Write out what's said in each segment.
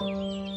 Música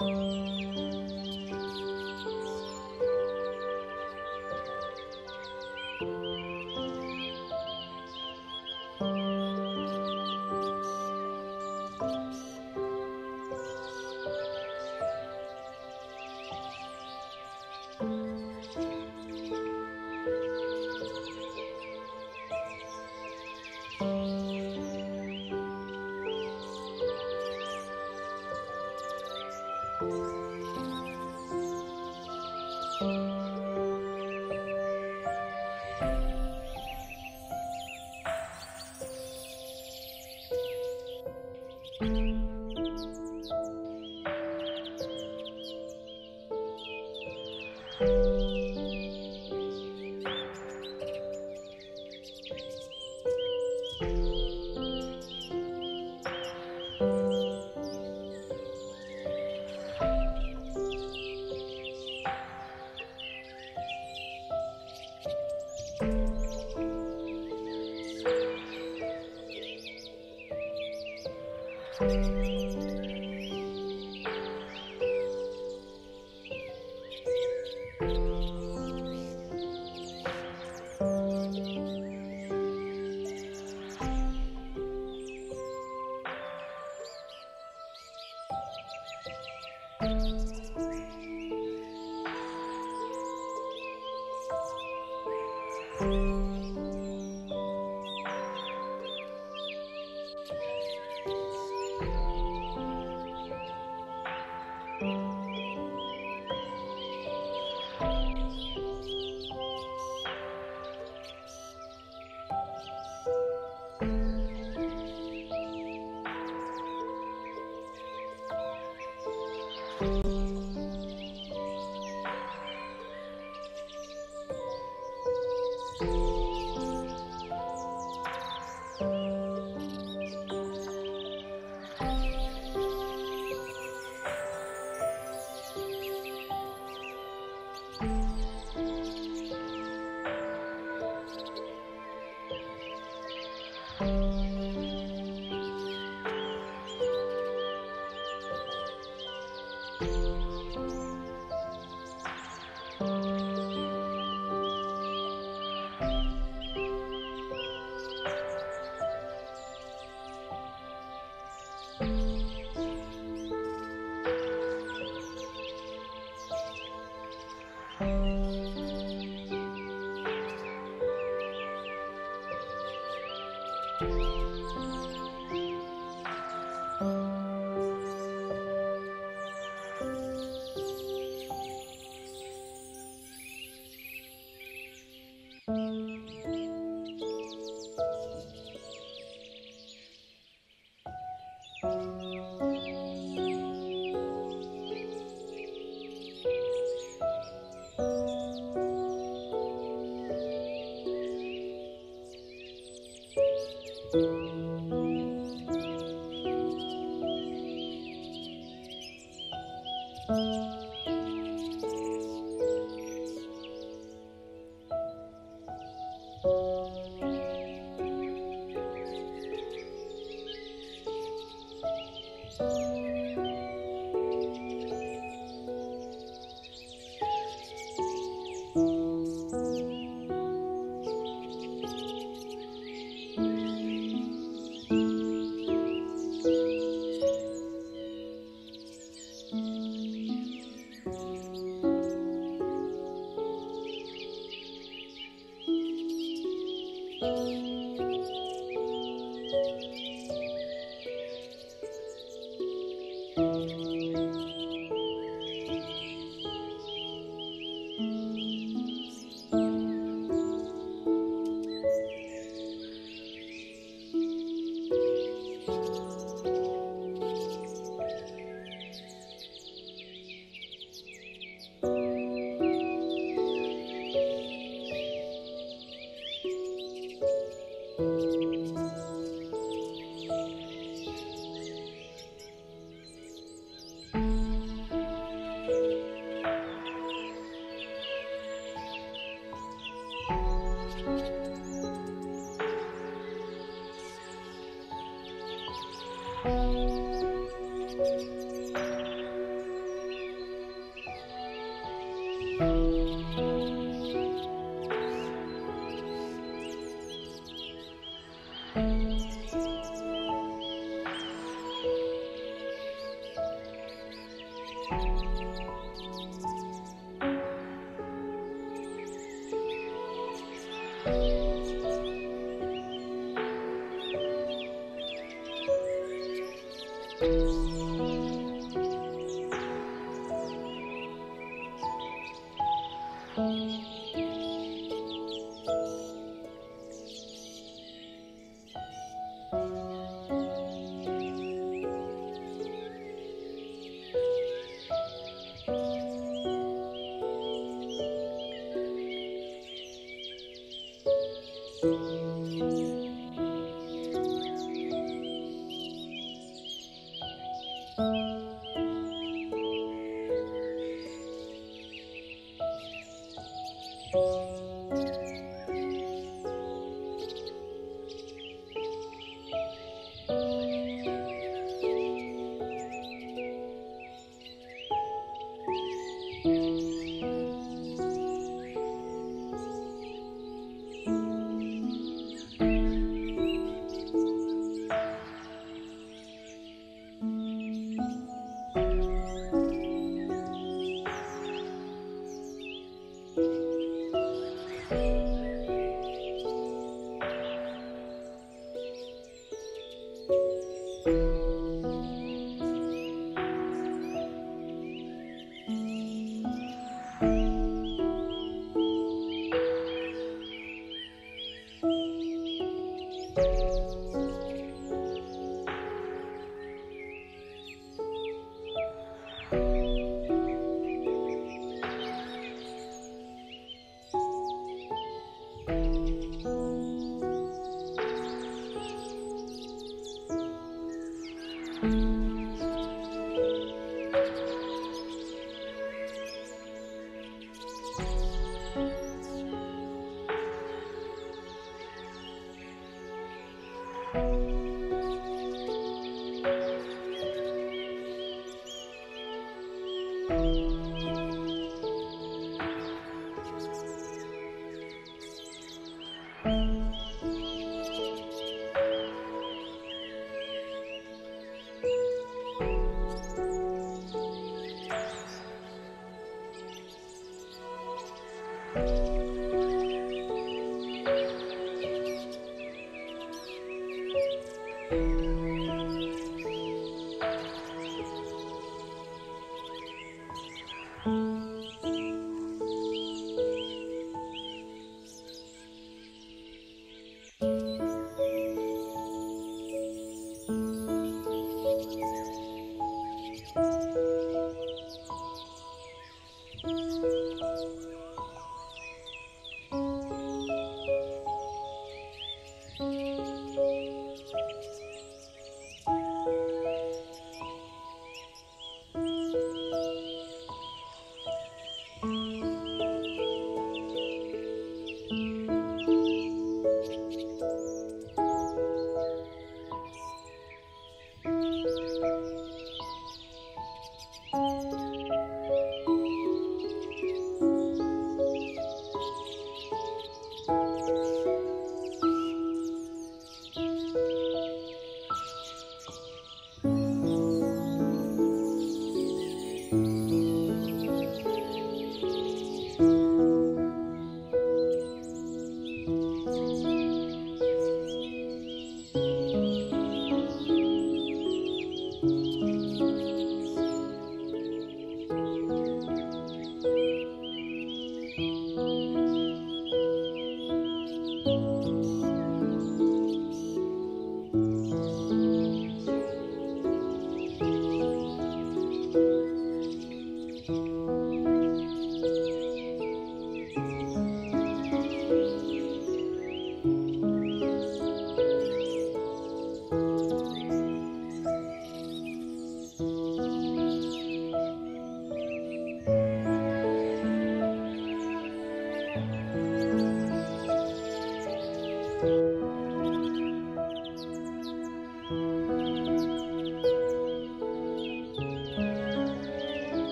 Música